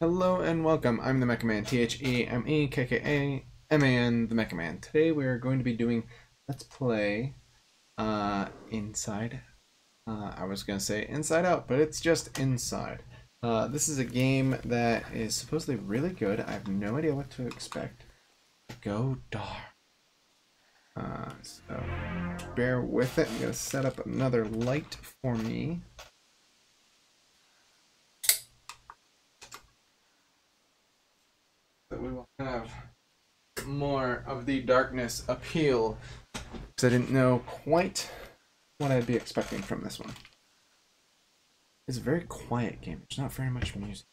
Hello and welcome. I'm the Mekka Man, T H E M E K K A M A N, the Mekka Man. Today we are going to be doing Let's Play uh, Inside. Uh, I was going to say Inside Out, but it's just Inside. Uh, this is a game that is supposedly really good. I have no idea what to expect. Go dark. Uh, so bear with it. I'm going to set up another light for me. That we will have more of the darkness appeal because I didn't know quite what I'd be expecting from this one. It's a very quiet game. There's not very much music.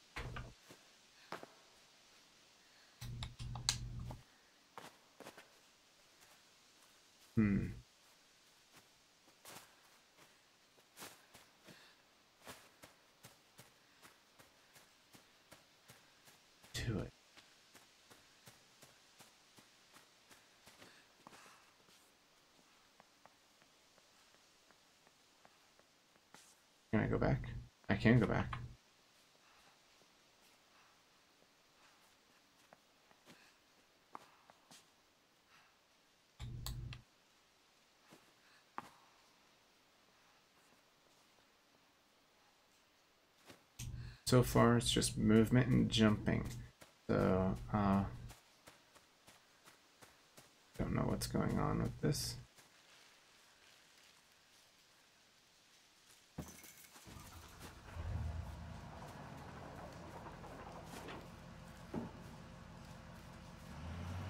Hmm. To it. Can I go back? I can go back. So far, it's just movement and jumping. So, uh, don't know what's going on with this.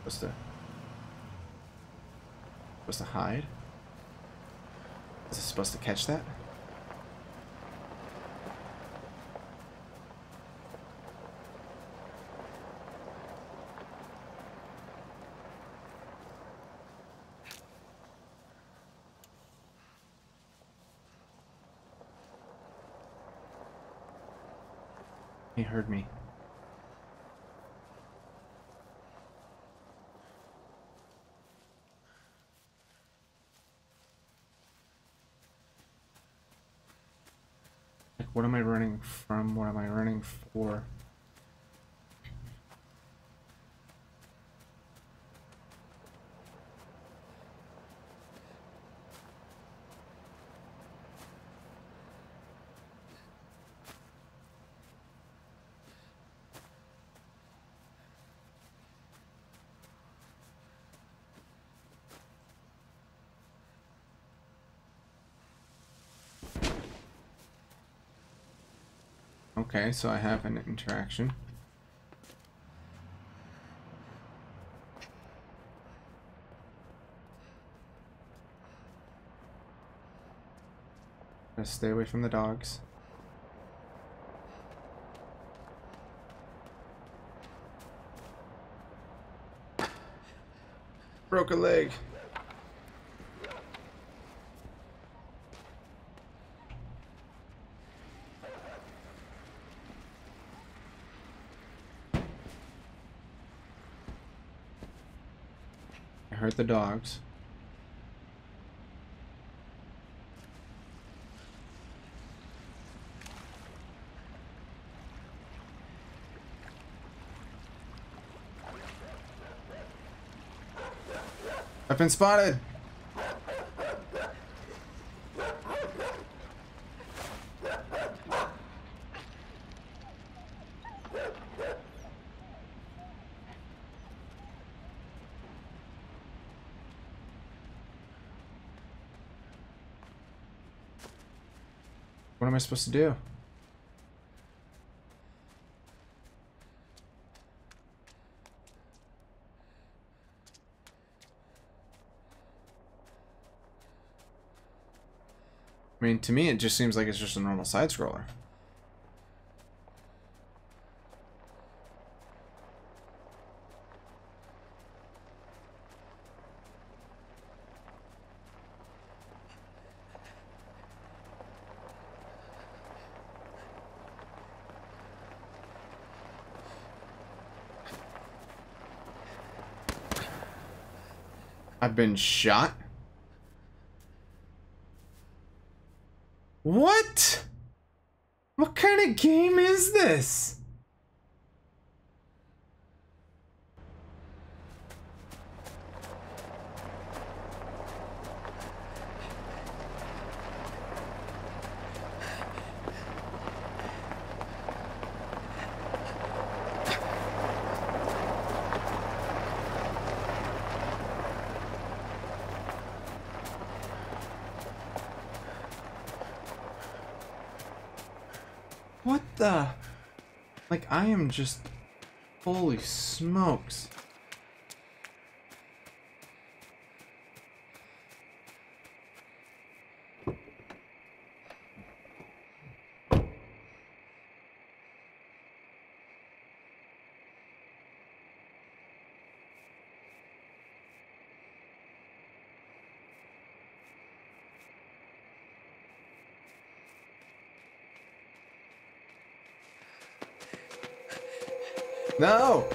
Supposed to supposed to hide? Is it supposed to catch that? He heard me. Like, what am I running from? What am I running for? Okay, so I have an interaction. Gotta stay away from the dogs. Broke a leg. Heard the dogs. I've been spotted. Am I supposed to do? I mean, to me, it just seems like it's just a normal side been shot. What? What kind of game is this? What the? Like, I am just... Holy smokes. No!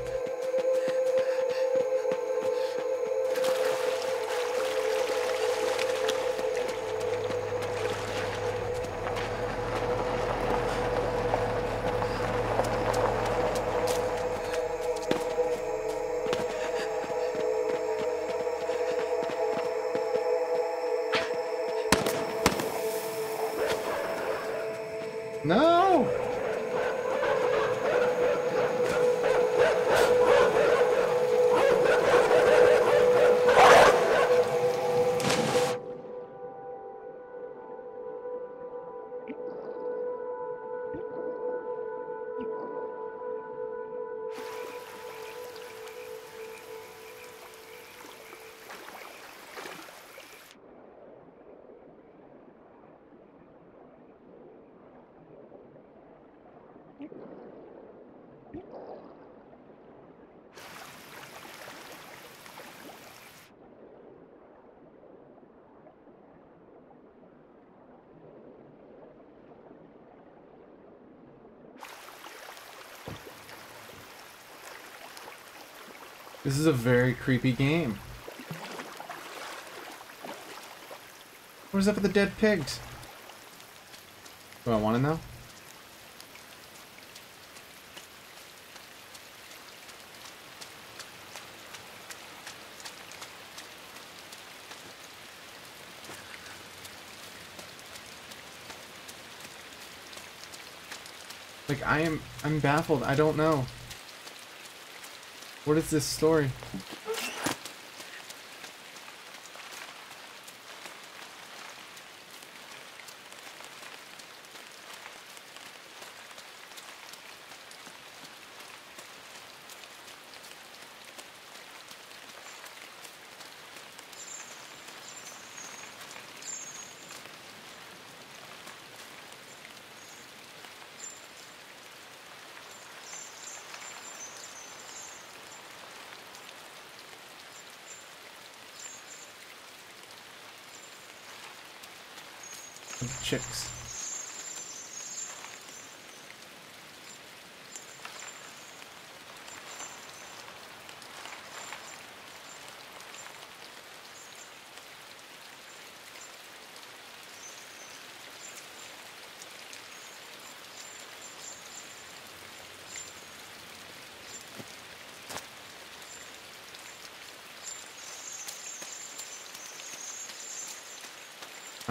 This is a very creepy game. What is up with the dead pigs? Do I want to know? Like, I am, I'm baffled. I don't know. What is this story? Chicks.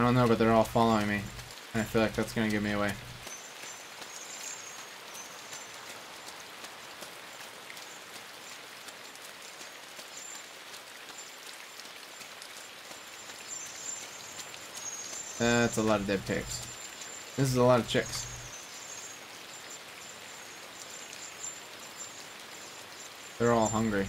Don't know, but they're all following me. And I feel like that's gonna give me away. That's a lot of dead pigs. This is a lot of chicks. They're all hungry.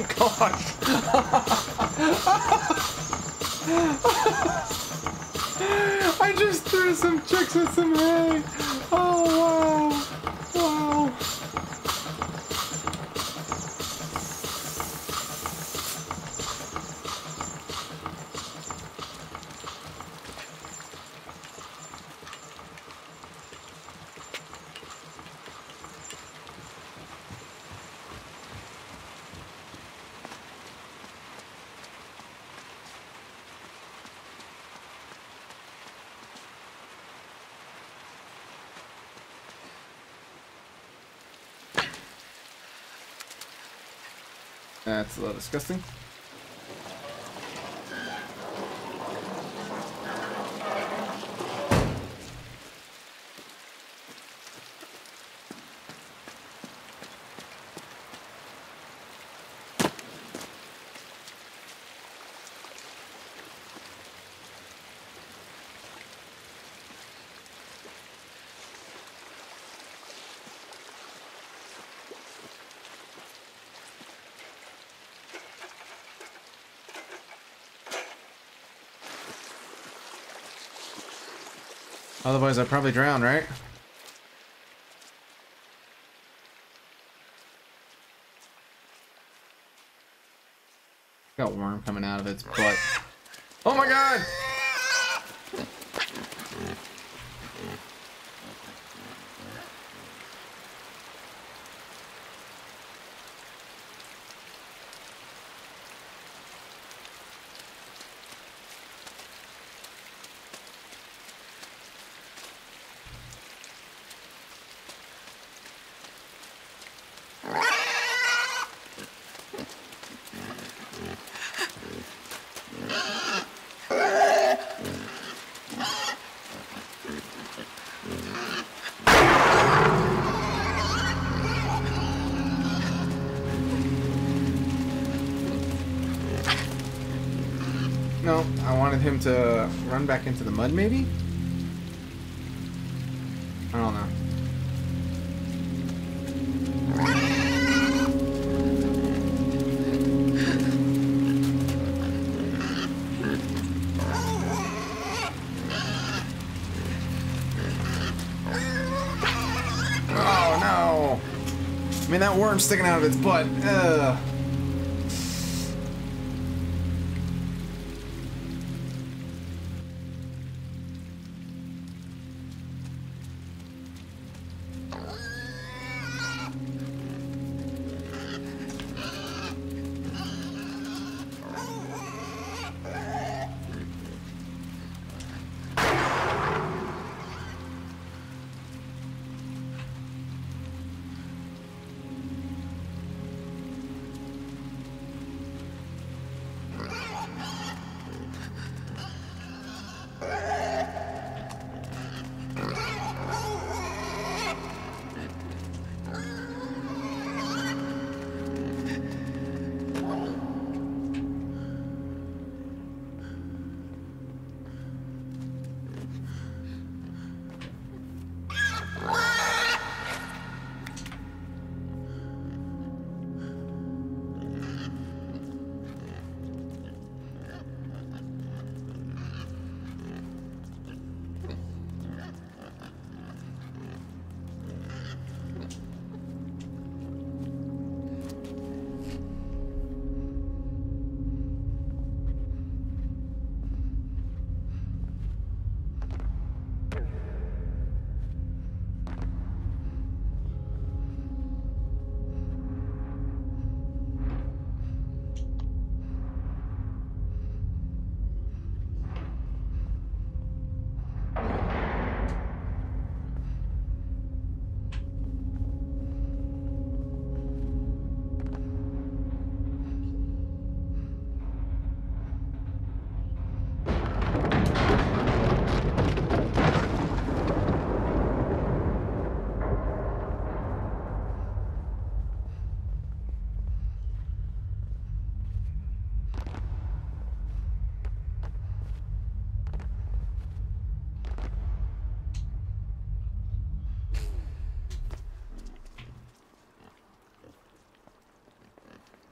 My! I just threw some chicks with some hay! Oh wow! That's a little disgusting. Otherwise, I'd probably drown, right? Got worm coming out of its butt. Oh my god! No, I wanted him to run back into the mud, maybe? I don't know. Oh no! I mean, that worm's sticking out of its butt. Ugh.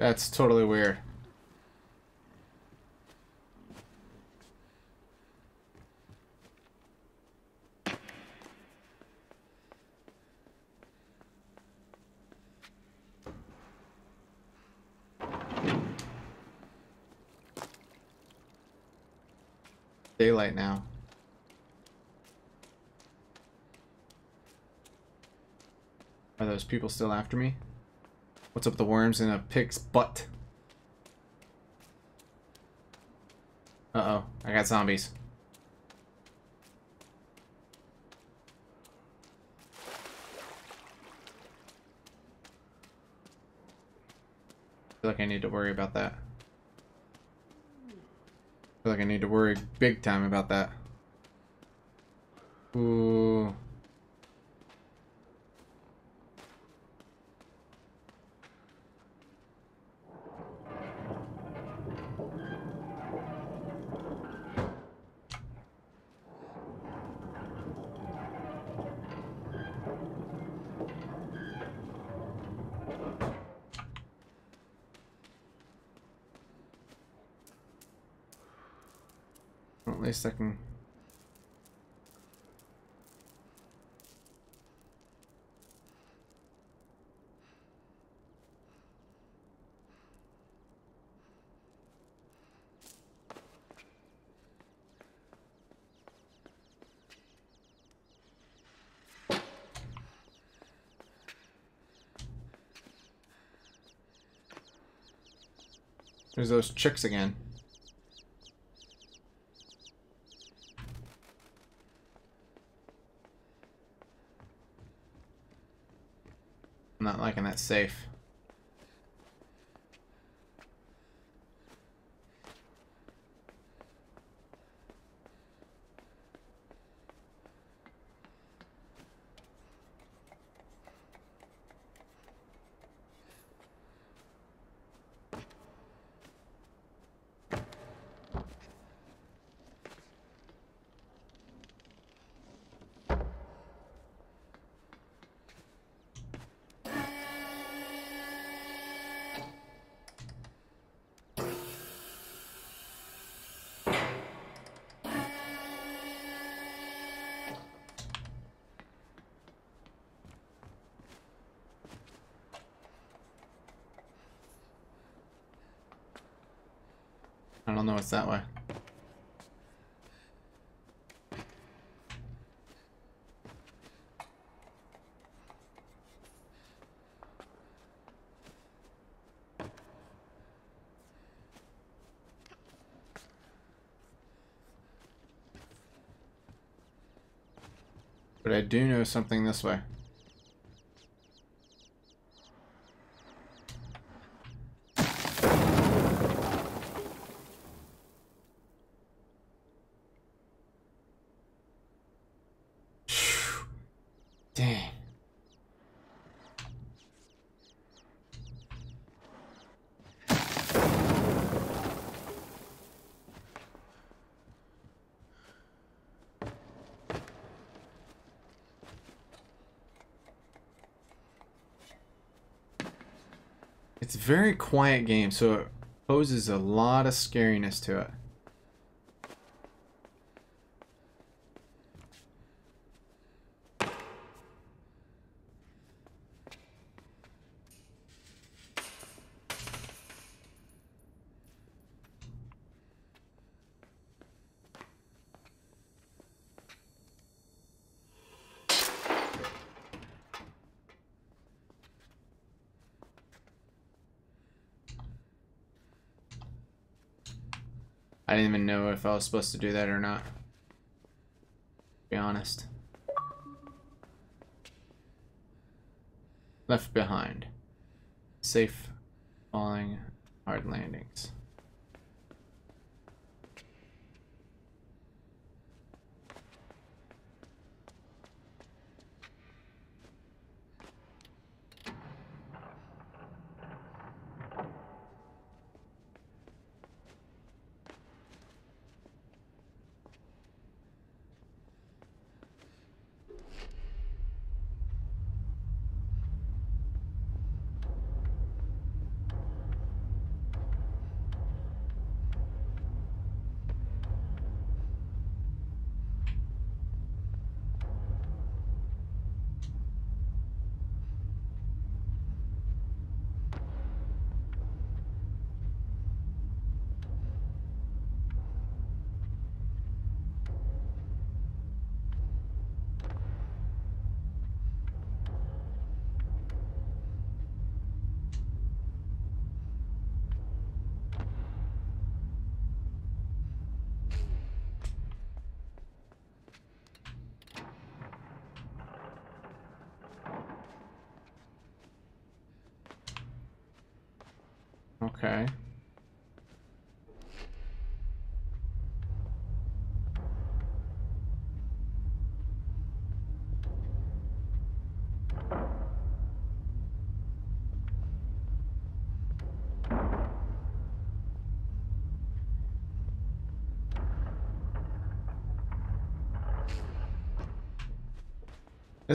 That's totally weird. Daylight now. Are those people still after me? What's up with the worms in a pig's butt? Uh-oh, I got zombies. I feel like I need to worry about that. Feel like I need to worry big time about that. Ooh. Can... There's those chicks again. I'm not liking that safe. That way. But I do know something this way. It's a very quiet game, so it poses a lot of scariness to it. I didn't even know if I was supposed to do that or not. Be honest. Left behind. Safe falling, hard landings.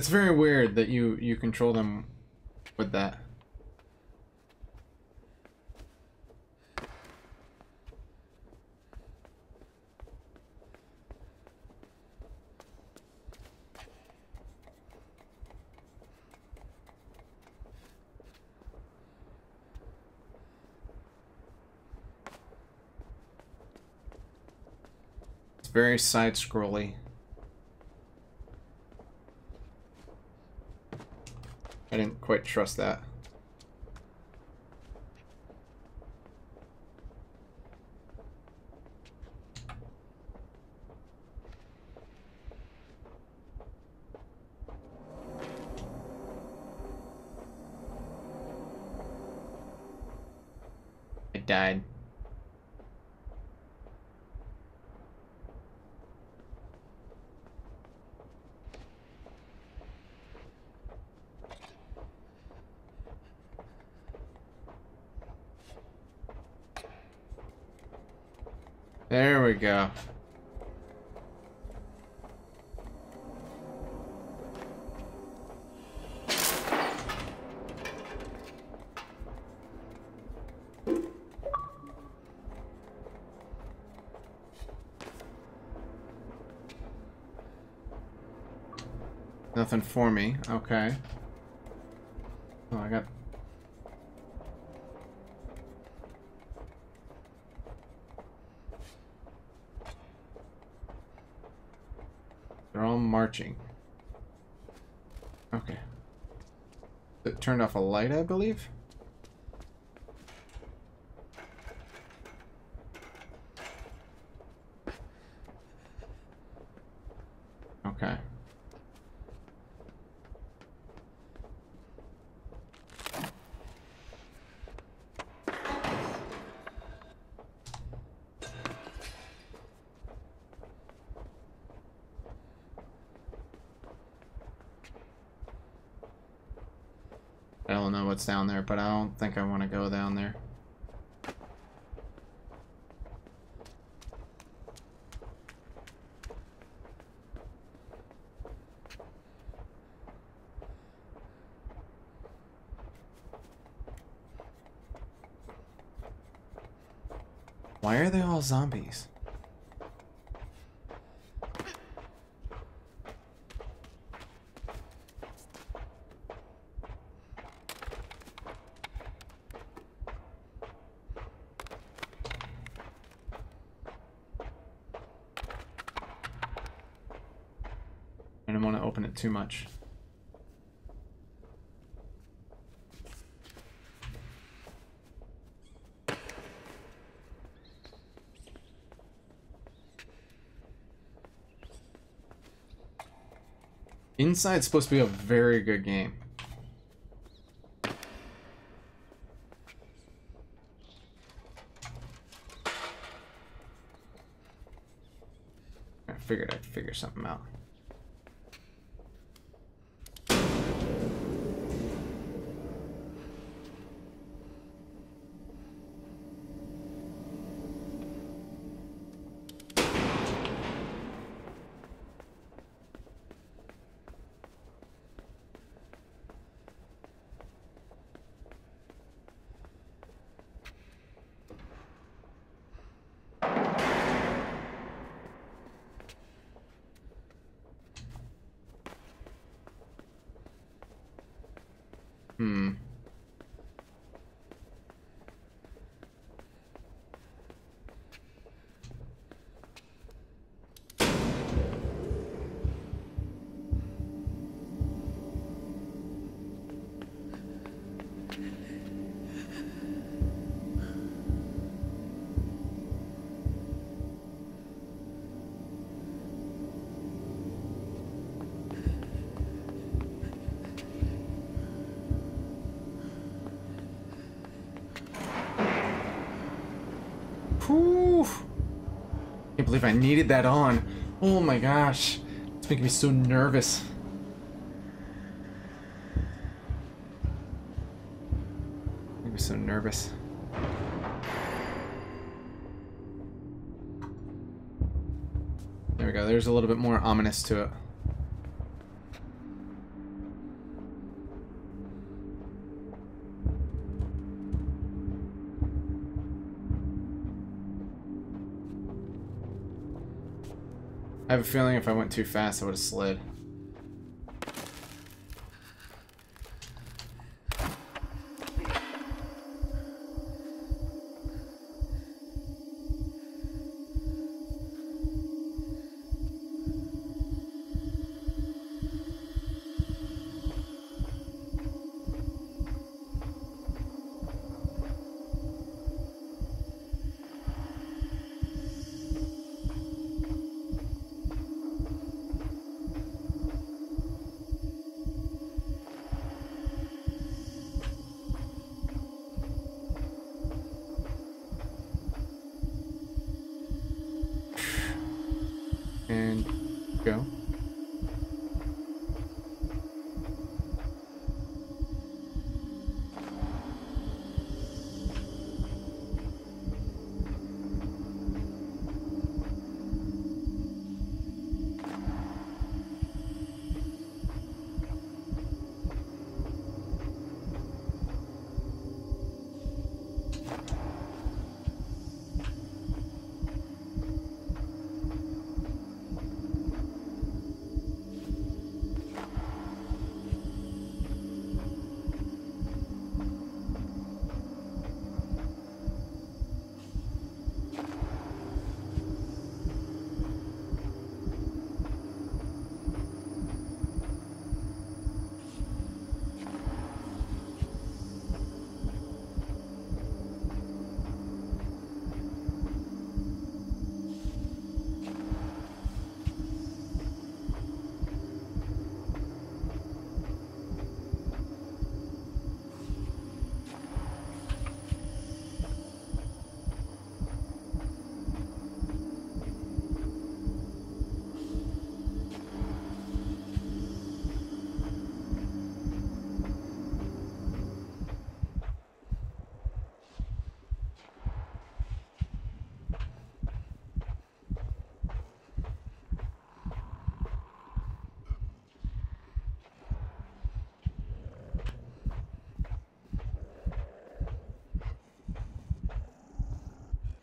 It's very weird that you you control them with that. It's very side scrolly. I didn't quite trust that. I died. There we go. Nothing for me. Okay. Oh, I got They're all marching. Okay. It turned off a light, I believe? Okay. I don't know what's down there, but I don't think I want to go down there. Why are they all zombies? Too much. Inside's supposed to be a very good game. I figured I'd figure something out. Believe I needed that on. Oh my gosh. It's making me so nervous. Me so nervous. There we go. There's a little bit more ominous to it. Have a feeling if I went too fast, I would have slid.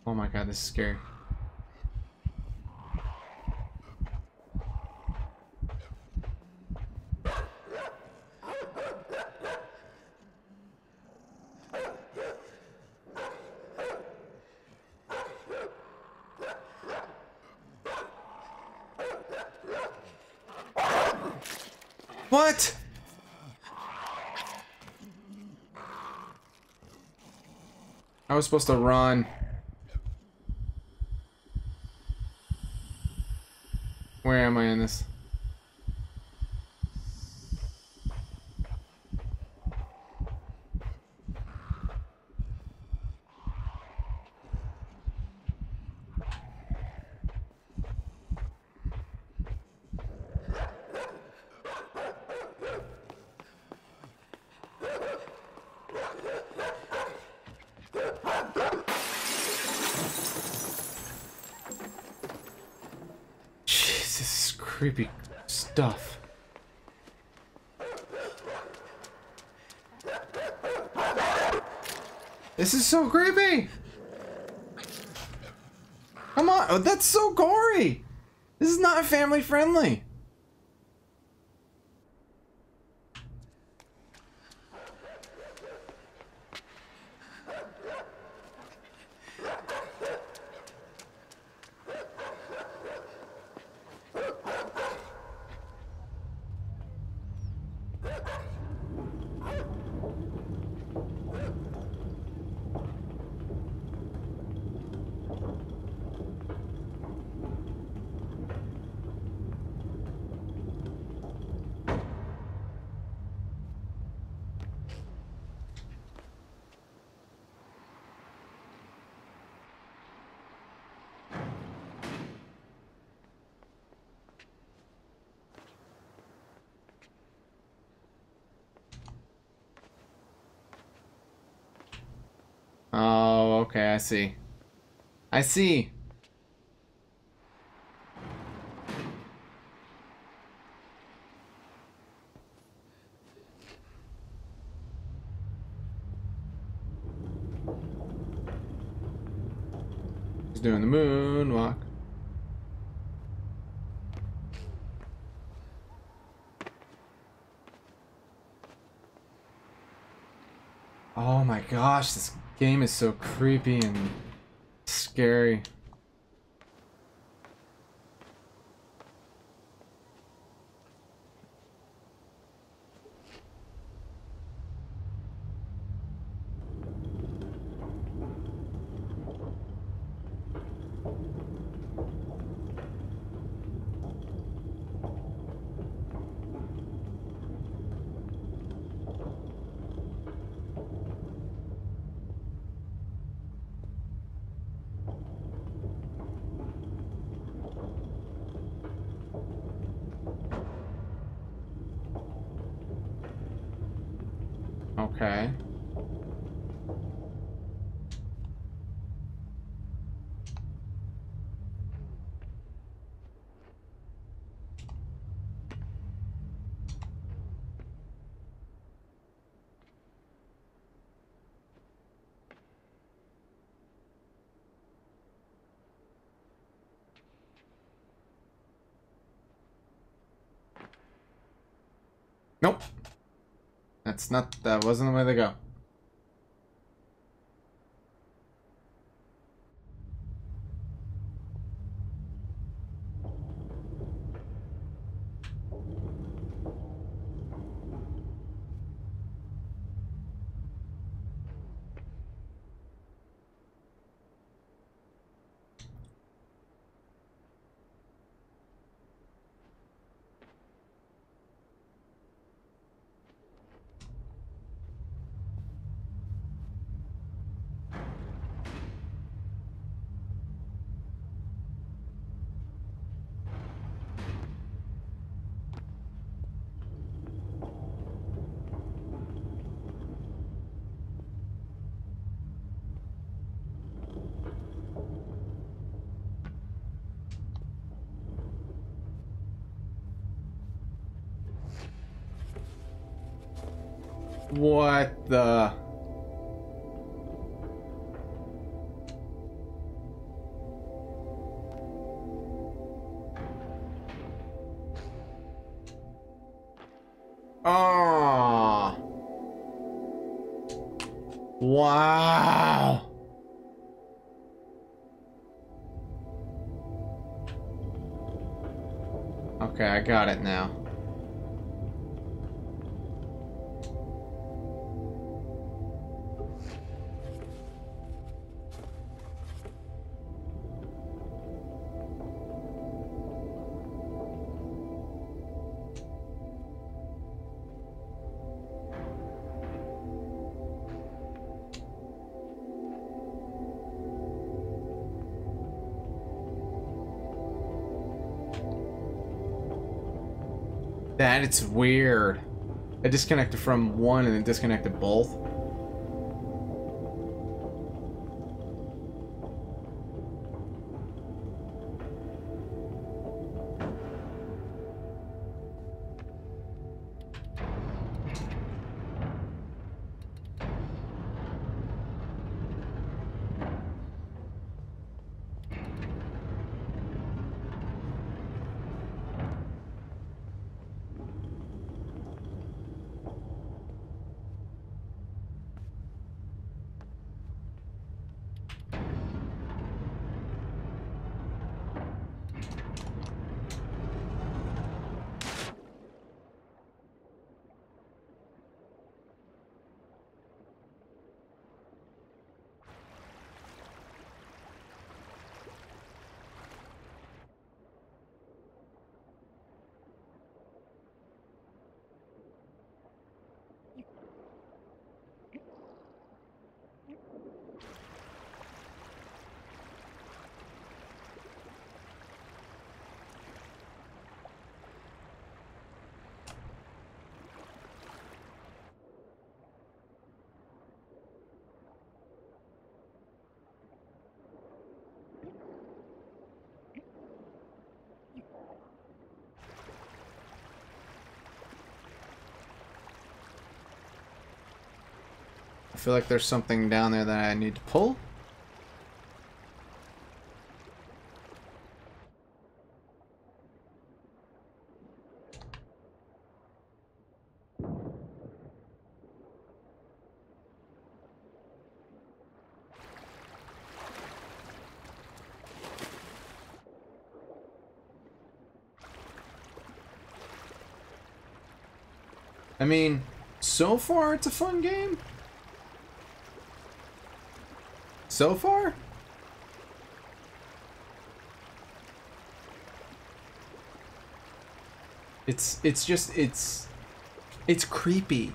Oh my god, this is scary. What? I was supposed to run. Am I in this? This is creepy stuff. This is so creepy! Come on, oh, that's so gory! This is not family friendly. Okay, I see. I see. He's doing the moonwalk. Oh my gosh, this game is so creepy and scary. Okay. Nope. Not, that wasn't the way to go. What the? Oh. Wow. Okay, I got it now. It's weird. I disconnected from one and then disconnected both. I feel like there's something down there that I need to pull. I mean, so far it's a fun game. So far? It's it's just it's it's creepy.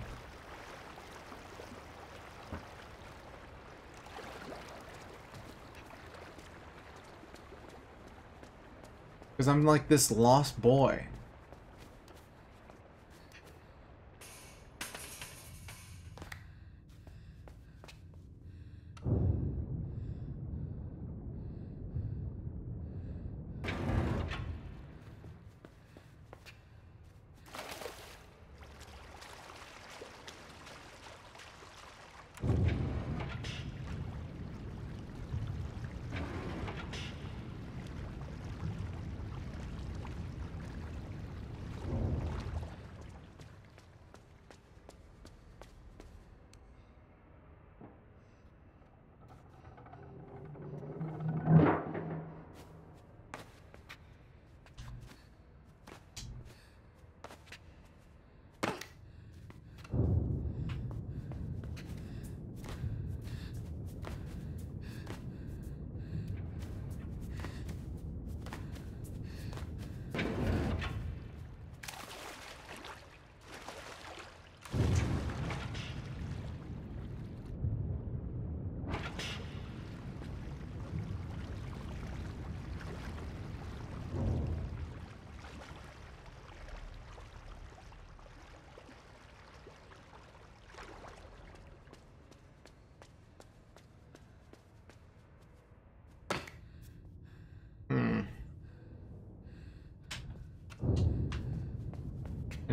Cuz I'm like this lost boy.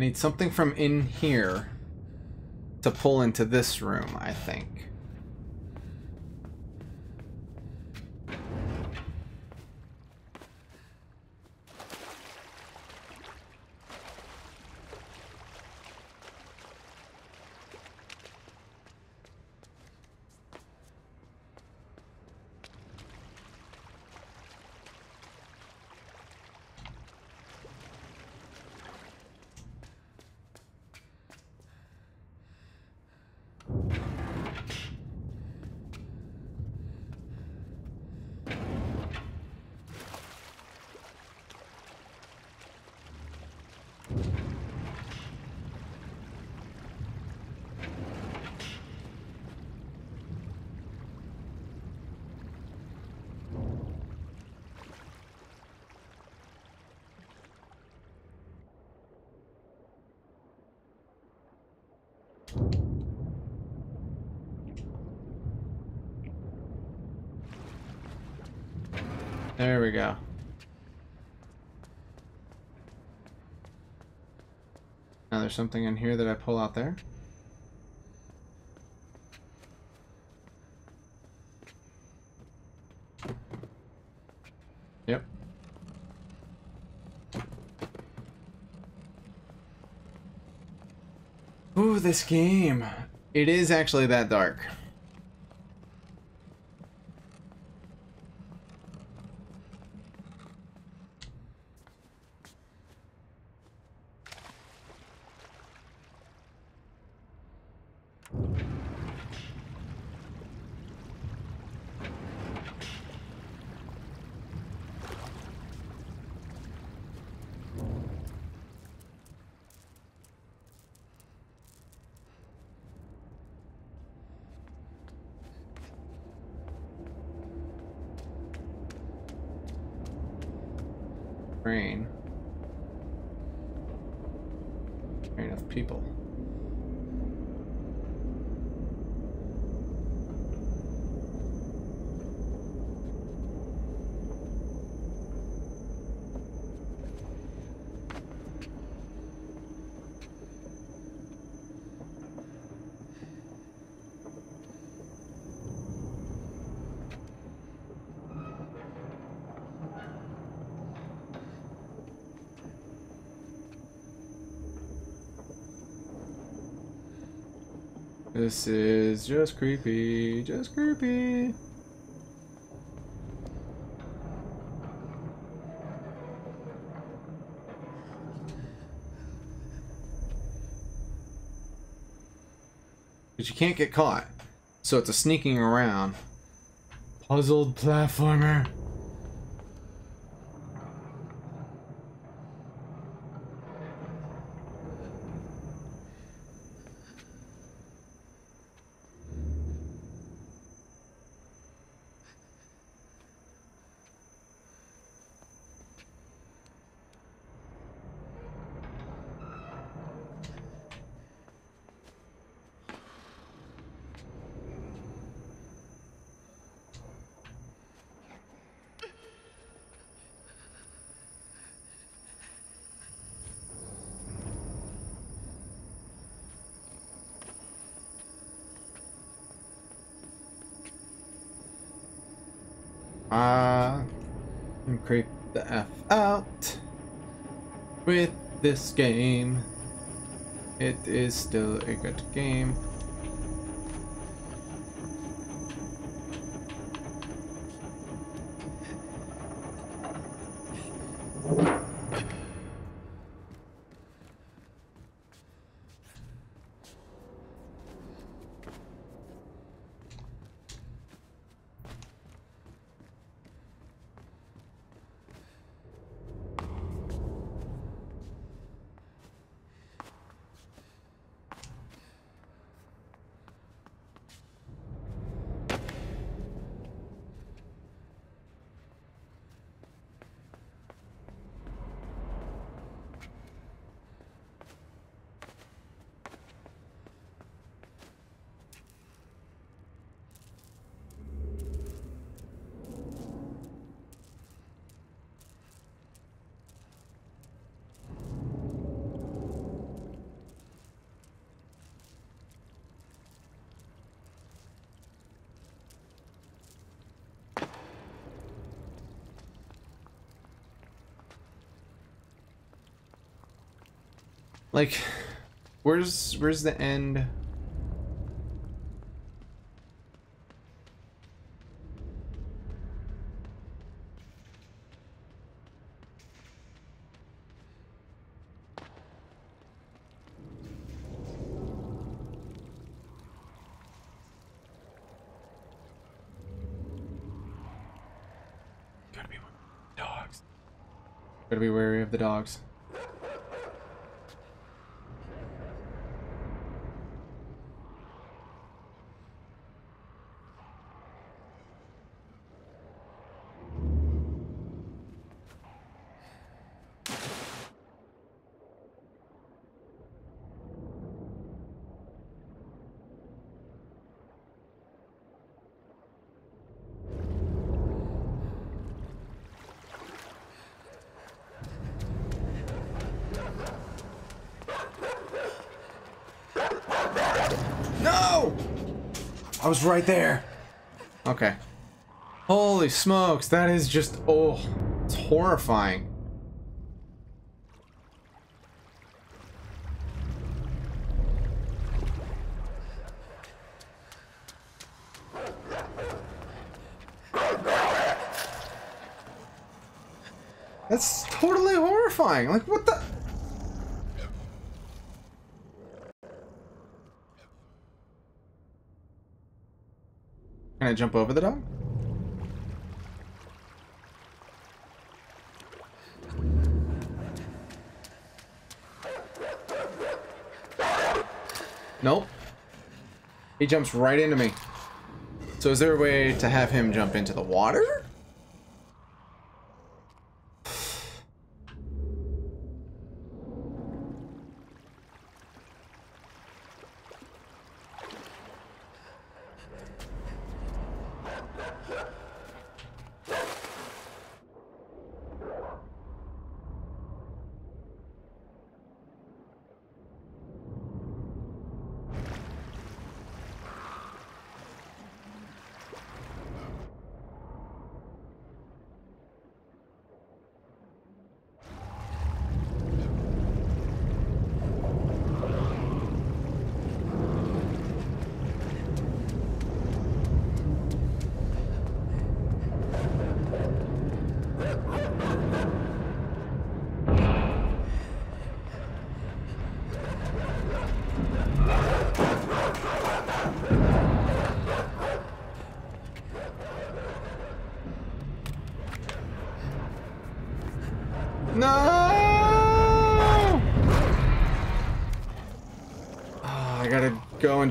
I need something from in here to pull into this room, I think. There we go. Now there's something in here that I pull out there. This game. It is actually that dark. Train. Train of people. This is just creepy, just creepy. But you can't get caught. So it's a sneaking around. Puzzled platformer. Uh, and creep the F out with this game. It is still a good game. Like, where's where's the end? Gotta be dogs. Gotta be wary of the dogs. No! I was right there. Okay. Holy smokes, that is just, oh, it's horrifying. That's totally horrifying. Like, what the? I jump over the dog? Nope. He jumps right into me. So is there a way to have him jump into the water?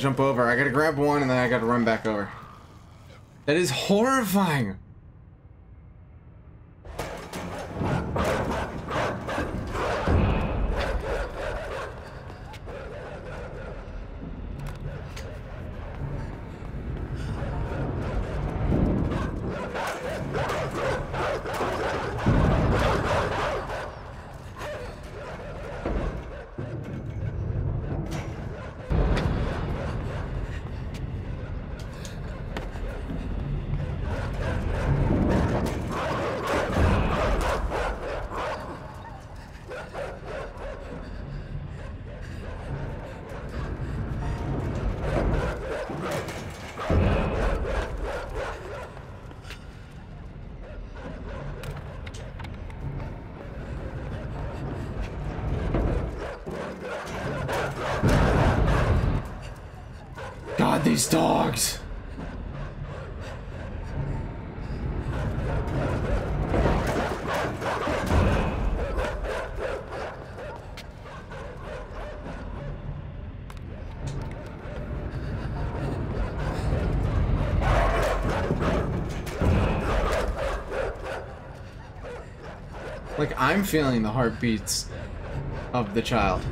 Jump over. I gotta grab one and then I gotta run back over. That is horrifying! God, these dogs! Like, I'm feeling the heartbeats of the child.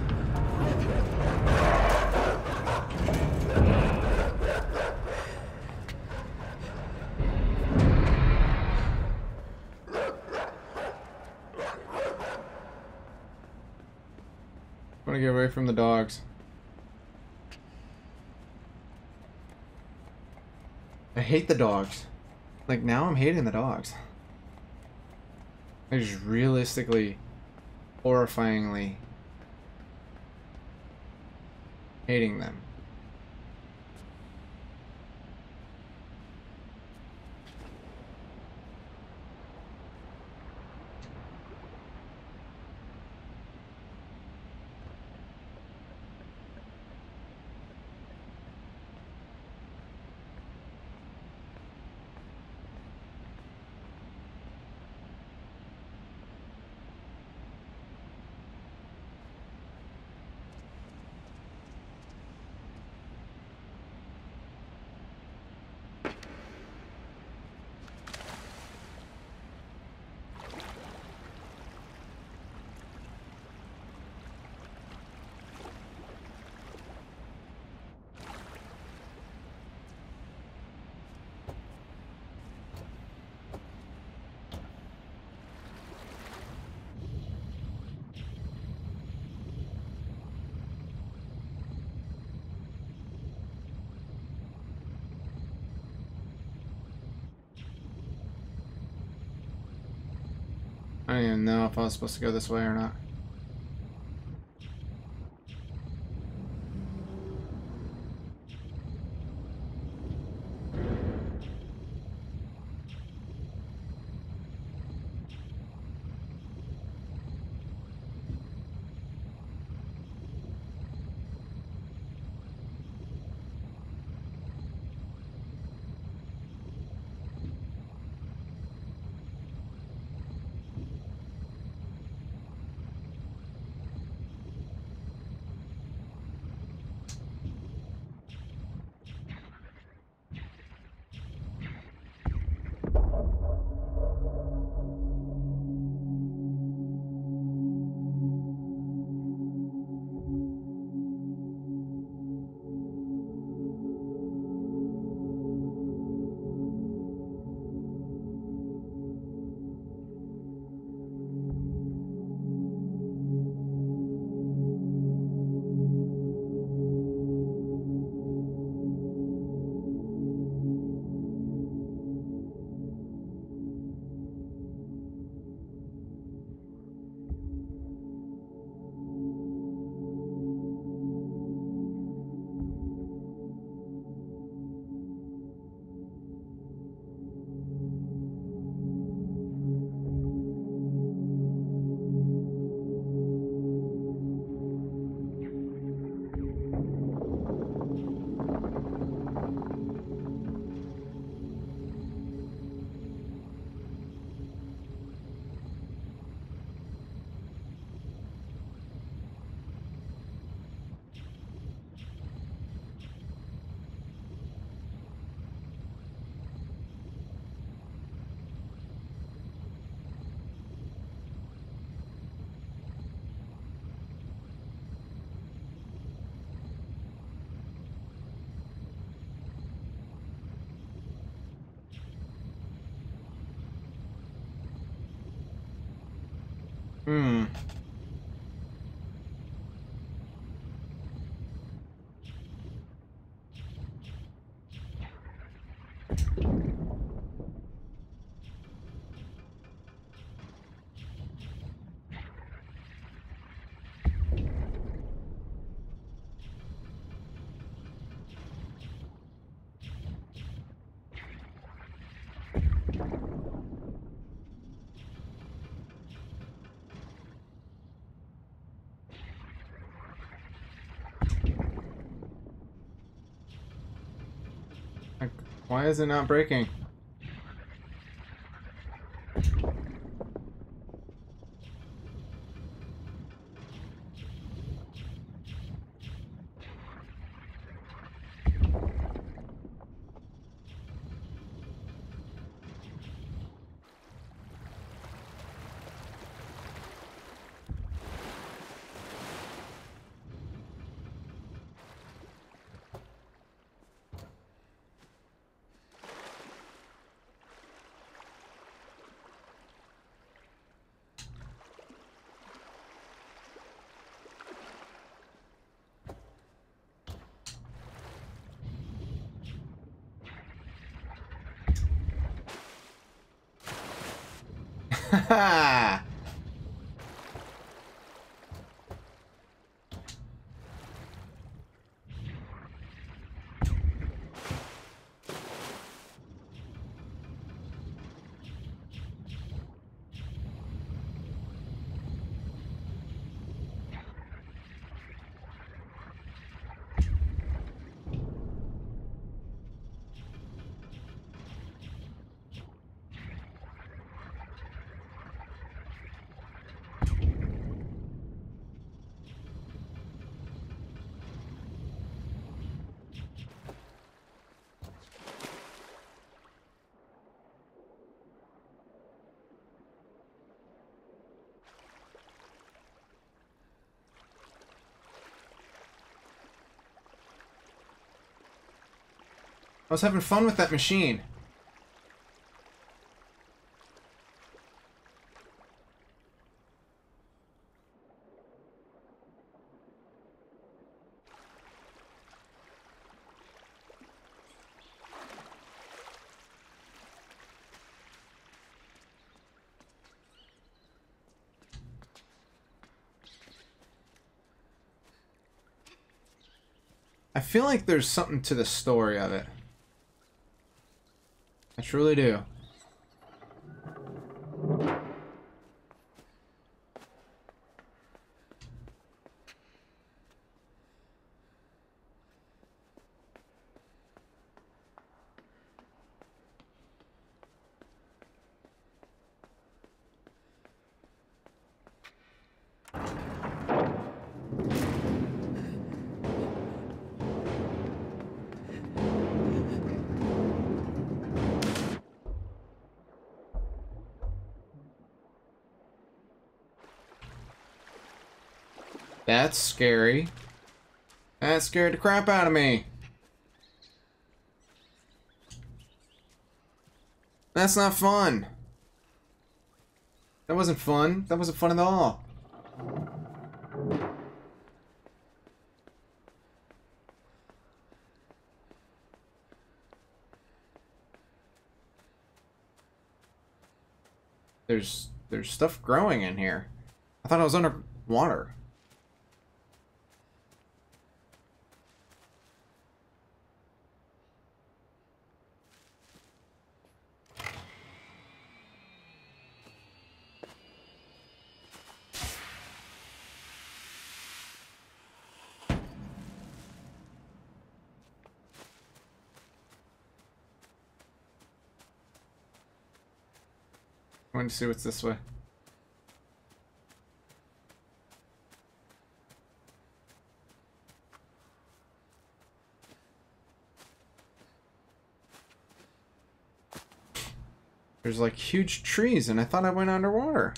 I hate the dogs. Like, now I'm hating the dogs. I just realistically, horrifyingly hating them. I don't even know if I was supposed to go this way or not. Hmm. Like, why is it not breaking? Ha I was having fun with that machine. I feel like there's something to the story of it. Truly do. That's scary. That scared the crap out of me. That's not fun. That wasn't fun. That wasn't fun at all. There's there's stuff growing in here. I thought I was underwater. Want see what's this way. There's like huge trees and I thought I went underwater.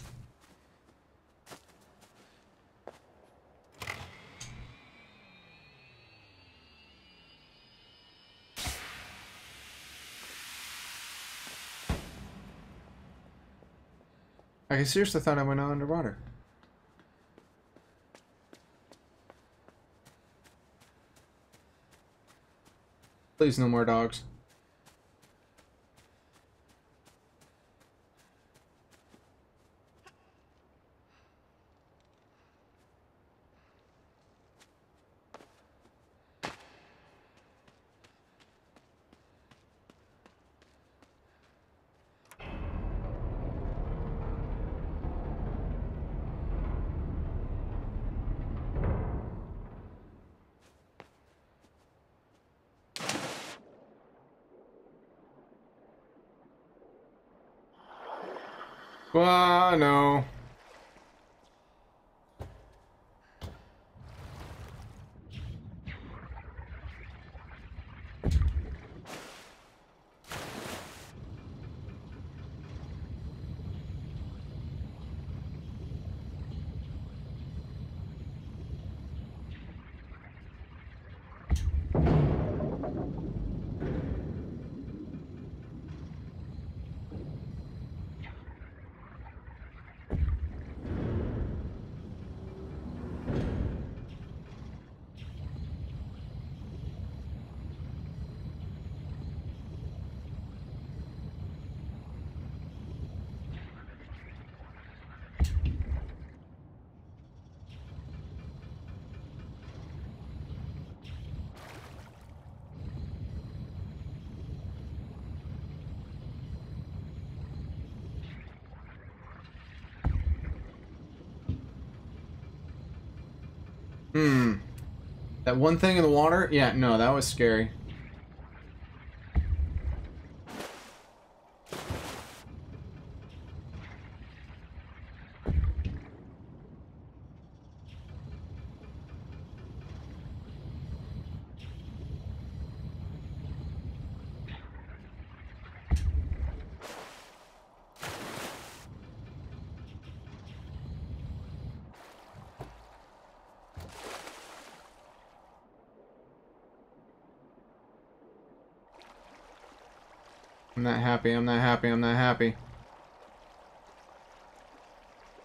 I seriously thought I went underwater. Please, no more dogs. One thing in the water? Yeah, no, that was scary. I'm not happy, I'm not happy, I'm not happy.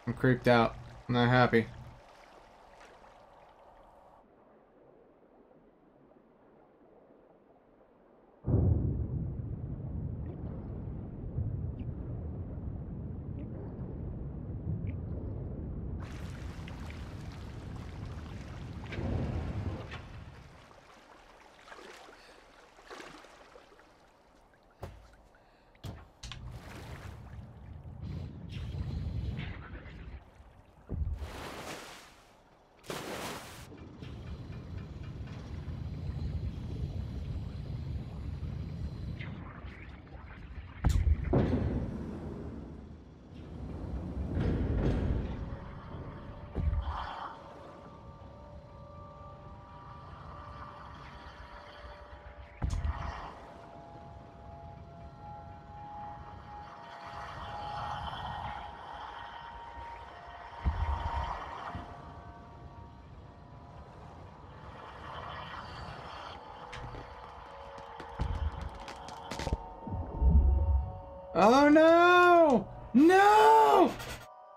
I'm creeped out. I'm not happy. Oh no! No!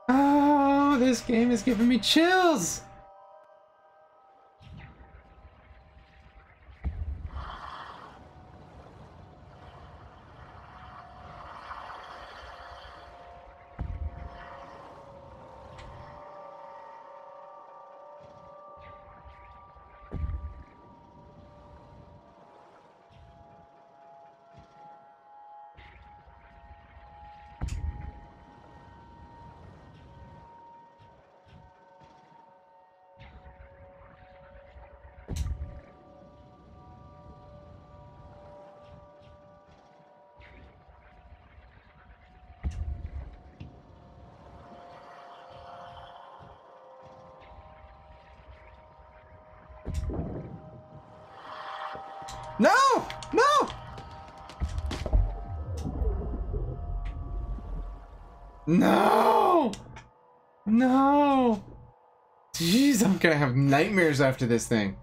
Oh, this game is giving me chills! No! No! Jeez, I'm gonna have nightmares after this thing.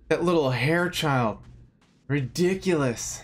that little hair child. Ridiculous.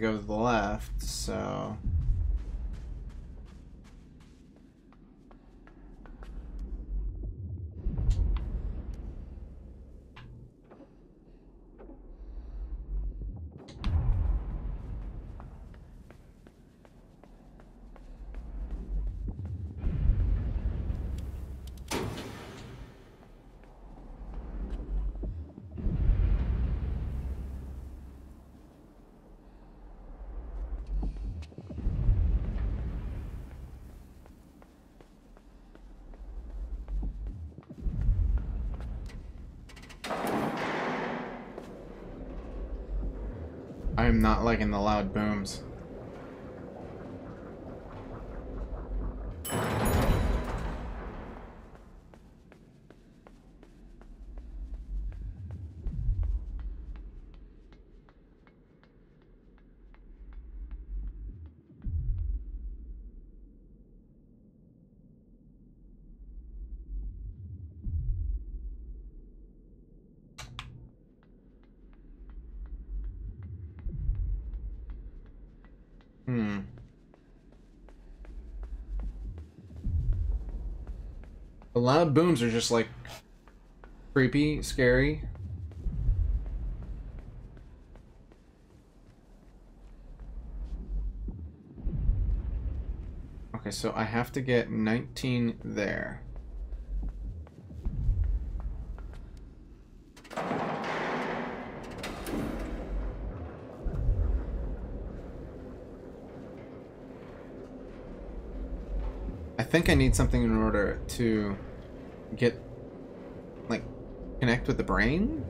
Go to the left, so... I'm not liking the loud booms. The loud booms are just like creepy, scary. Okay, so I have to get 19 there. I think I need something in order to get, like, connect with the brain?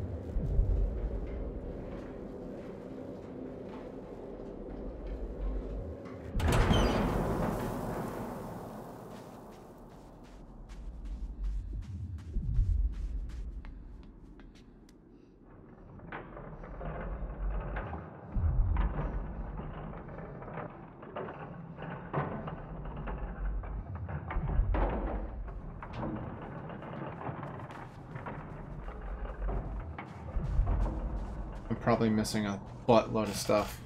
Probably missing a buttload of stuff.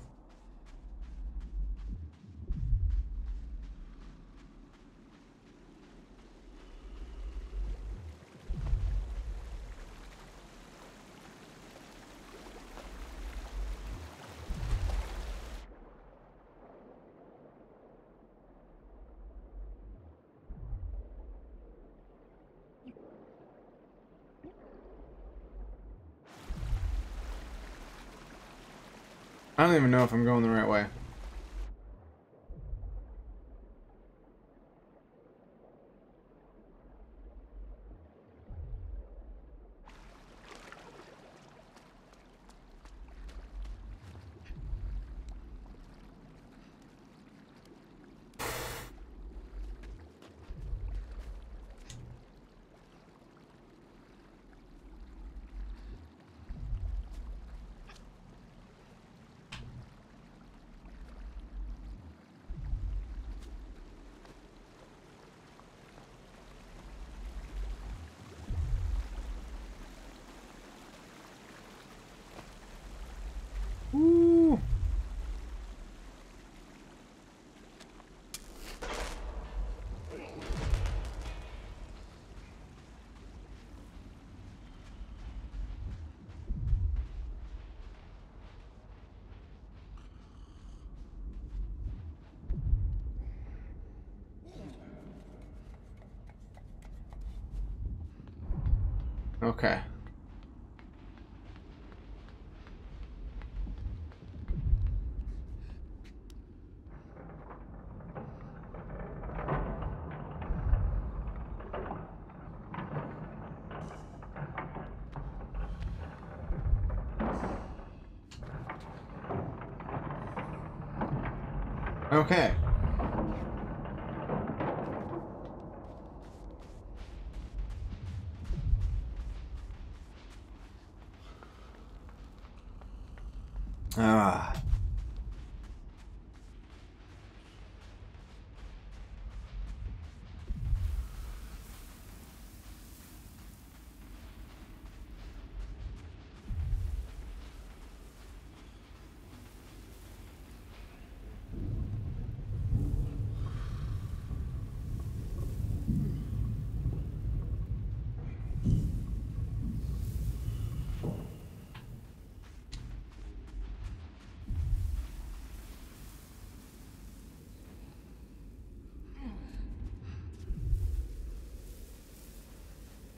I don't even know if I'm going the right way. Okay. Okay.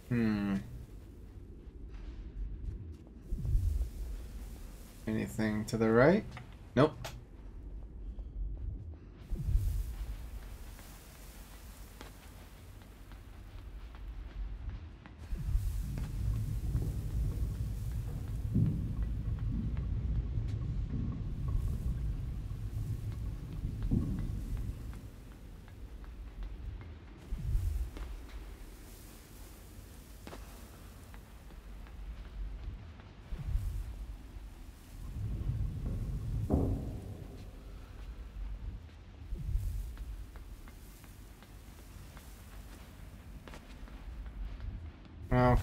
Hmm. Anything to the right?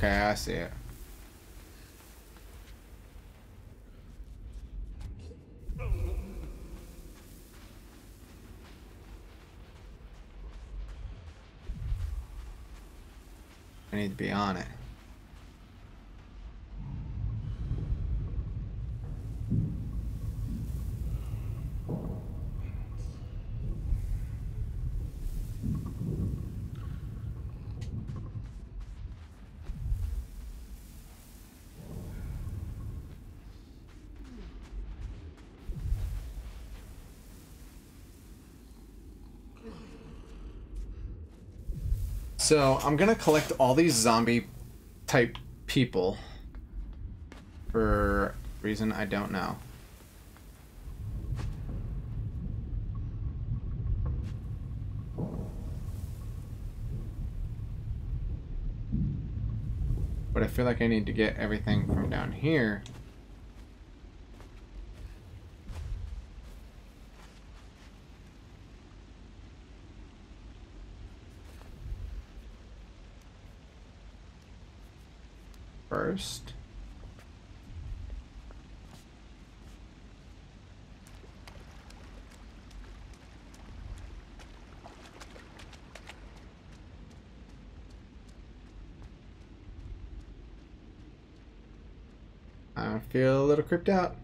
Okay, I see it. I need to be on it. So I'm gonna collect all these zombie type people for reason I don't know. But I feel like I need to get everything from down here. First. I feel a little creeped out.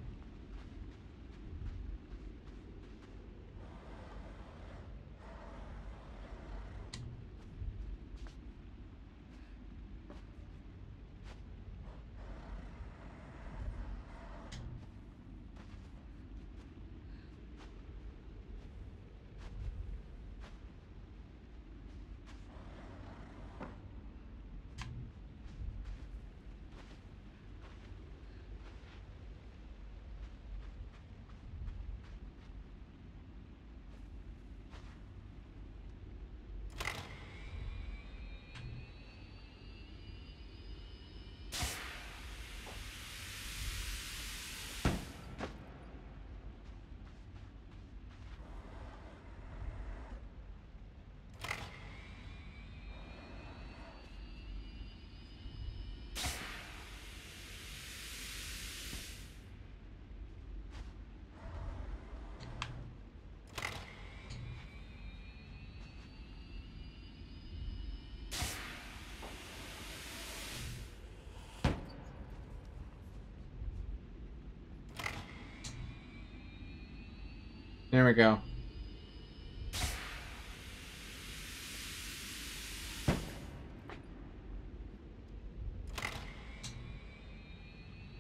There we go.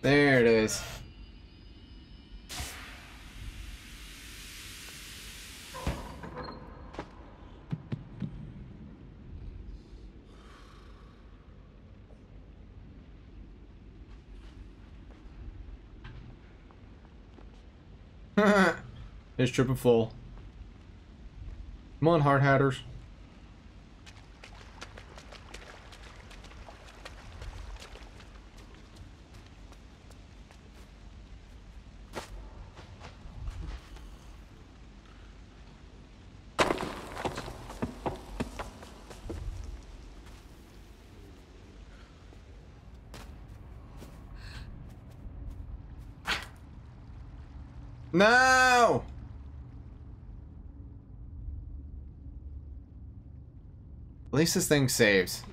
There it is. it's tripping full. Come on, hard hatters. No! At least this thing saves.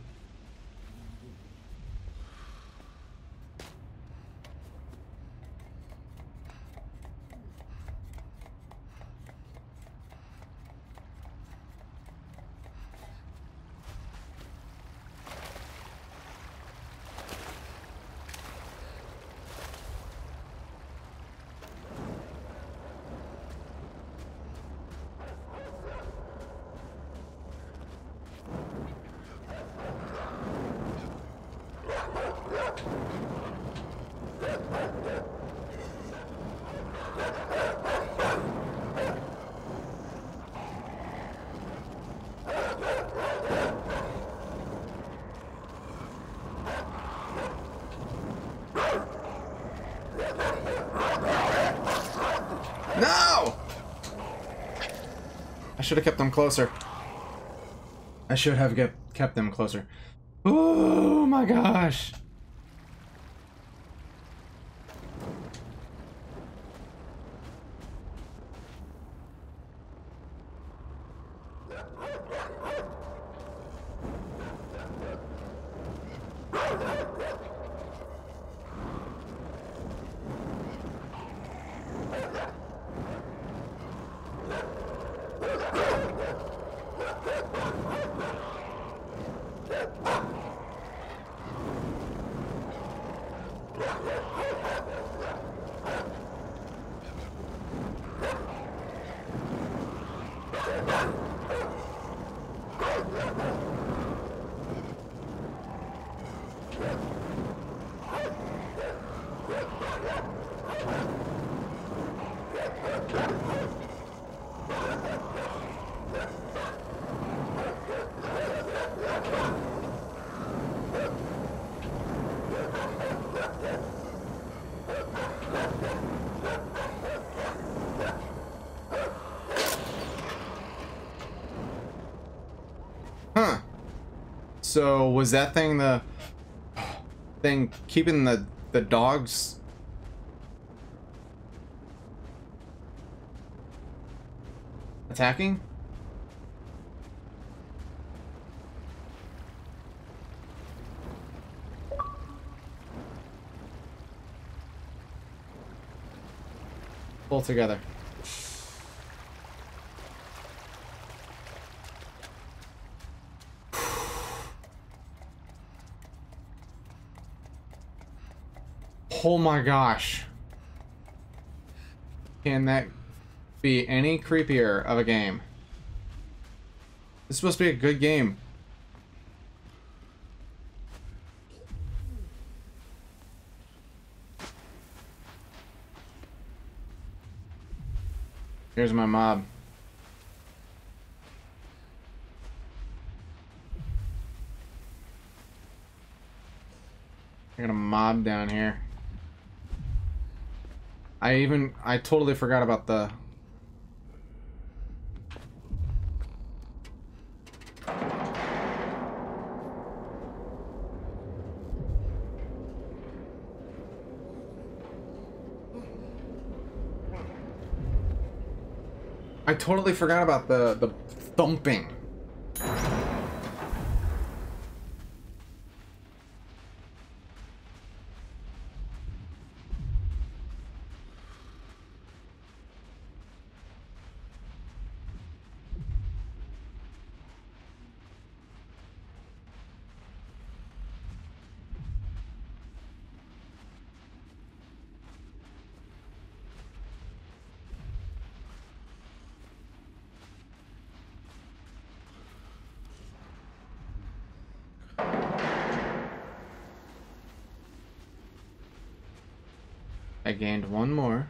No! I should have kept them closer. I should have kept kept them closer. Oh my gosh. Huh. So was that thing the thing keeping the the dogs attacking? Pull together. Oh my gosh. Can that be any creepier of a game? This is supposed to be a good game. Here's my mob. I got a mob down here. I even I totally forgot about the I totally forgot about the the thumping. One more.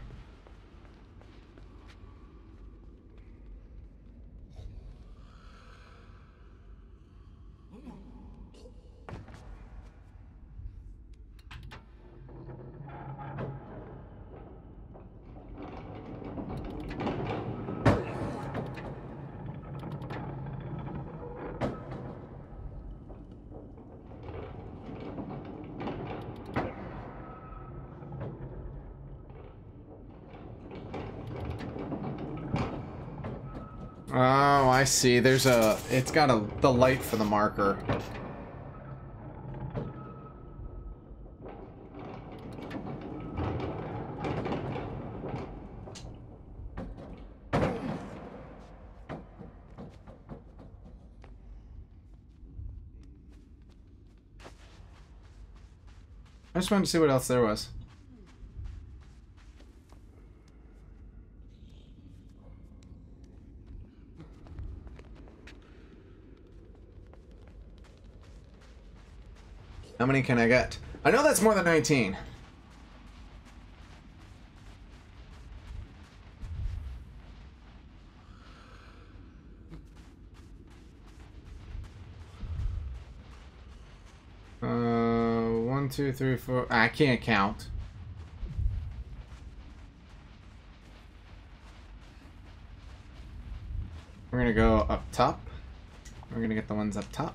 Oh, I see. There's a... It's got a the light for the marker. I just wanted to see what else there was. How many can I get? I know that's more than 19. Uh, one, two, three, four. I can't count. We're gonna go up top. We're gonna get the ones up top.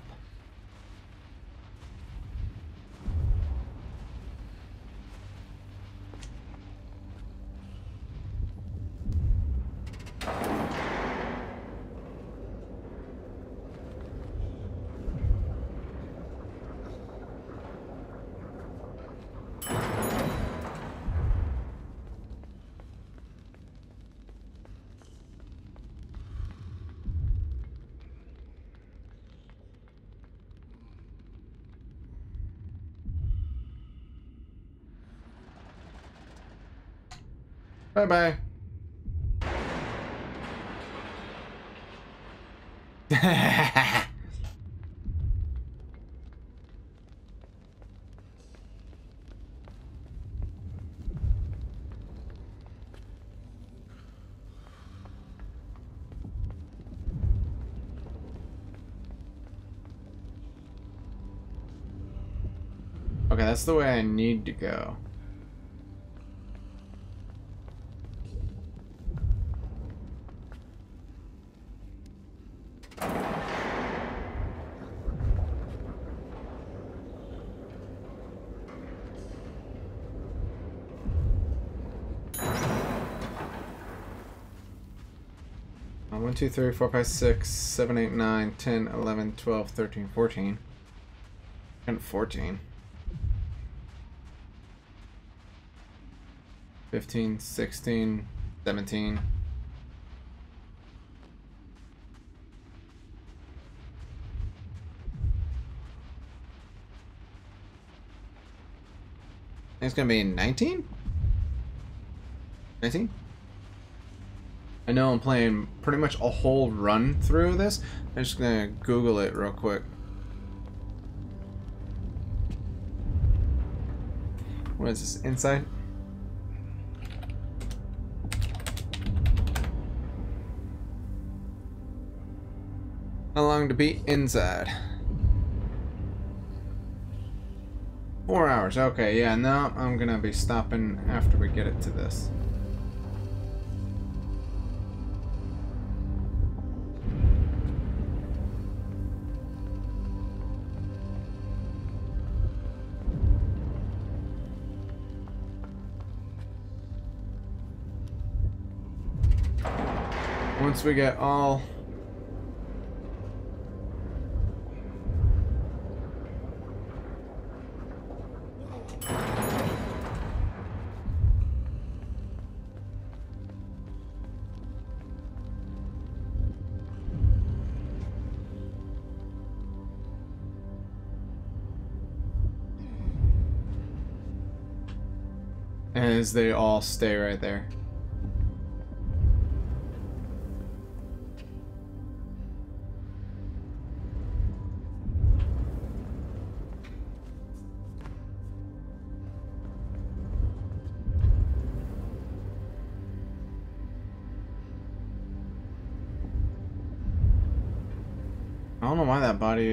Bye bye. okay, that's the way I need to go. 2, 3, 4, 5, 6, 7, 8, 9, 10, 11, 12, 13, 14. And 14. 15, 16, 17. It's gonna be 19? 19? I know I'm playing pretty much a whole run through this. I'm just gonna Google it real quick. What is this? Inside? How long to be inside? Four hours. Okay, yeah, no, I'm gonna be stopping after we get it to this. Once we get all as they all stay right there.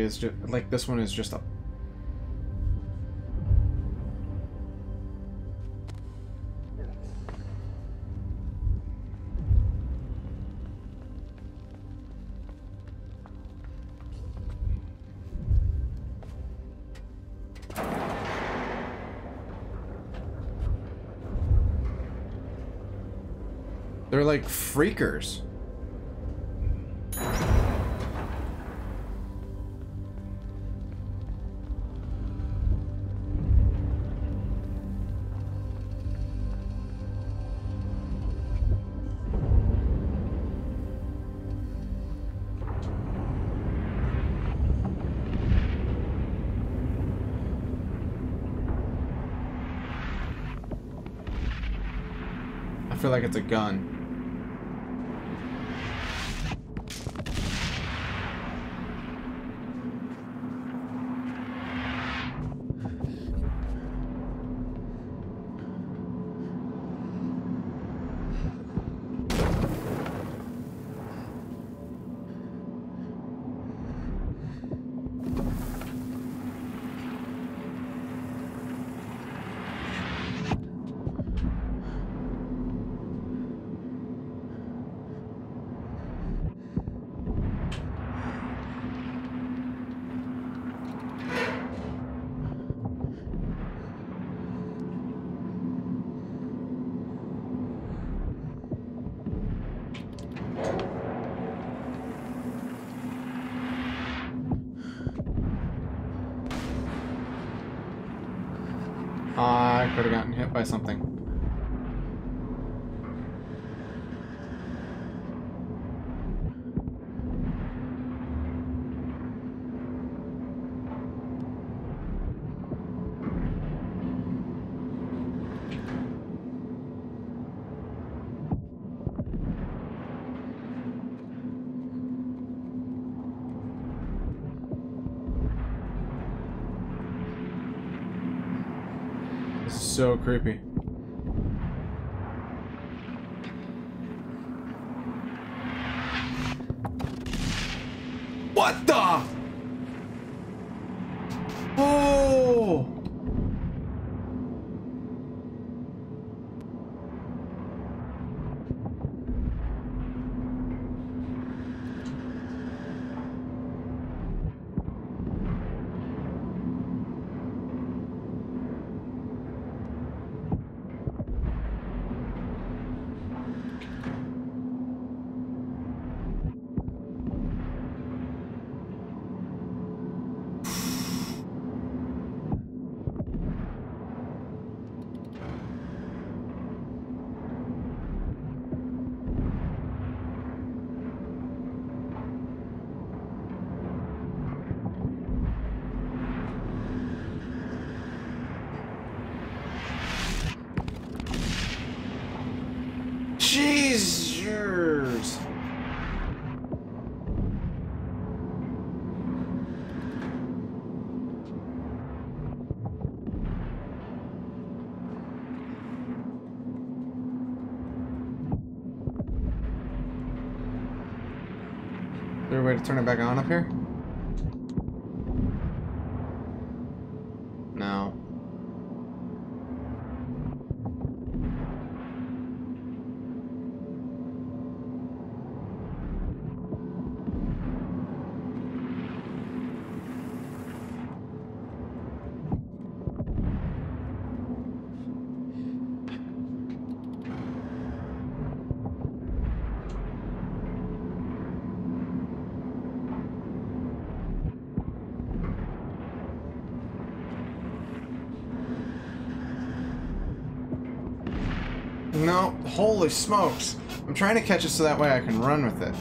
Is just like this one is just a They're like freakers. It's a gun. Could have gotten hit by something. This is so creepy. What the? Oh! Jesus! Is there a way to turn it back on up here? No. No, holy smokes. I'm trying to catch it so that way I can run with it.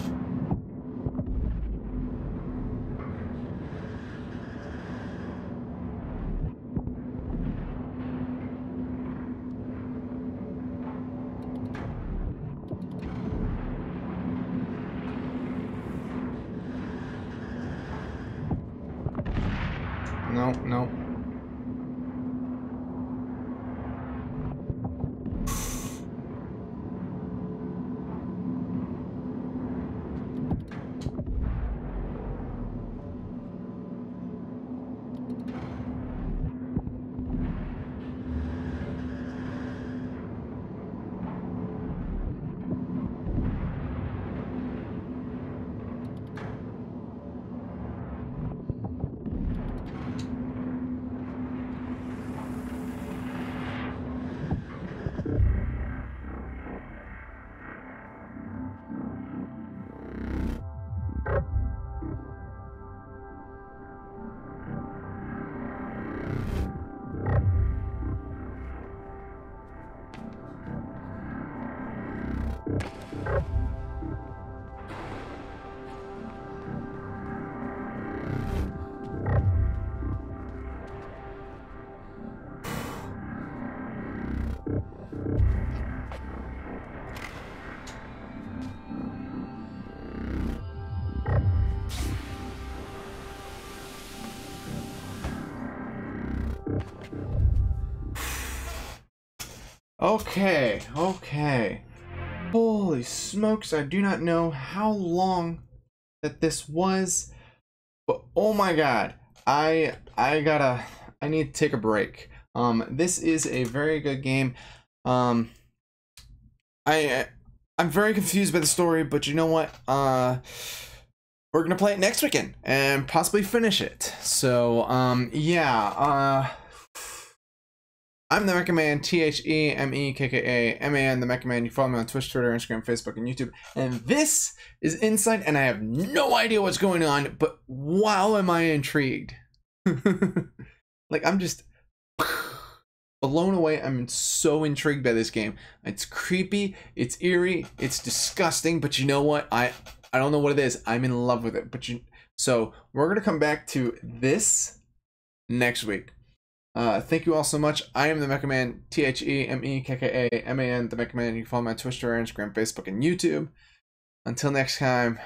Okay, okay. Holy smokes, I do not know how long that this was, but oh my god, I I gotta I need to take a break. Um, this is a very good game. Um, I I'm very confused by the story, but you know what? Uh, we're gonna play it next weekend and possibly finish it. So um, yeah. Uh, I'm the Mekka Man, T H E M E K K A M A N, the Mekka Man. You follow me on Twitch, Twitter, Instagram, Facebook, and YouTube. And this is Inside, and I have no idea what's going on, but wow, am I intrigued! like I'm just blown away. I'm so intrigued by this game. It's creepy, it's eerie, it's disgusting, but you know what? I I don't know what it is. I'm in love with it. But you so we're gonna come back to this next week. Uh, thank you all so much. I am the Mekka Man, T H E M E K K A M A N, the Mekka Man. You can follow me on Twitter, Instagram, Facebook, and YouTube. Until next time.